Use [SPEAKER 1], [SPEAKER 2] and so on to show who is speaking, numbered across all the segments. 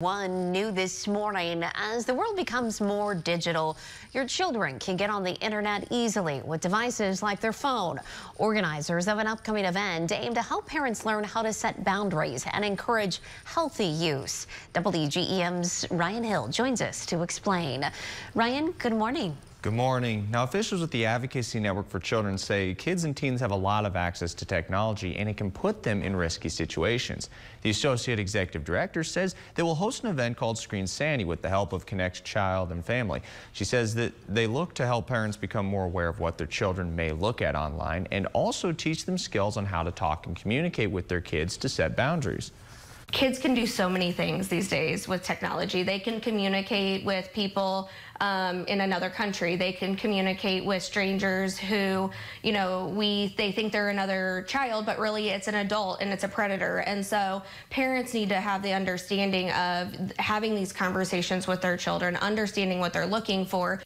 [SPEAKER 1] One new this morning, as the world becomes more digital, your children can get on the internet easily with devices like their phone. Organizers of an upcoming event aim to help parents learn how to set boundaries and encourage healthy use. WGEM's Ryan Hill joins us to explain. Ryan, good morning.
[SPEAKER 2] Good morning. Now, officials with the Advocacy Network for Children say kids and teens have a lot of access to technology and it can put them in risky situations. The Associate Executive Director says they will host an event called Screen Sanity with the help of Connect Child and Family. She says that they look to help parents become more aware of what their children may look at online and also teach them skills on how to talk and communicate with their kids to set boundaries.
[SPEAKER 3] Kids can do so many things these days with technology. They can communicate with people um, in another country. They can communicate with strangers who, you know, we they think they're another child, but really it's an adult and it's a predator. And so parents need to have the understanding of having these conversations with their children, understanding what they're looking for.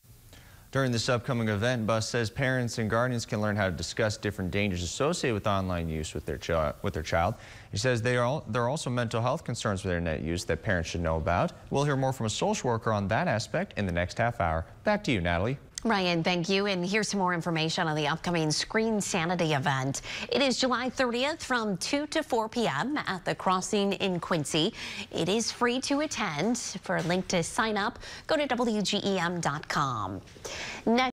[SPEAKER 2] During this upcoming event, Bus says parents and guardians can learn how to discuss different dangers associated with online use with their, ch with their child. He says they are all, there are also mental health concerns with internet use that parents should know about. We'll hear more from a social worker on that aspect in the next half hour. Back to you, Natalie.
[SPEAKER 1] Ryan, thank you. And here's some more information on the upcoming Screen Sanity event. It is July 30th from 2 to 4 p.m. at the Crossing in Quincy. It is free to attend. For a link to sign up, go to WGEM.com. Next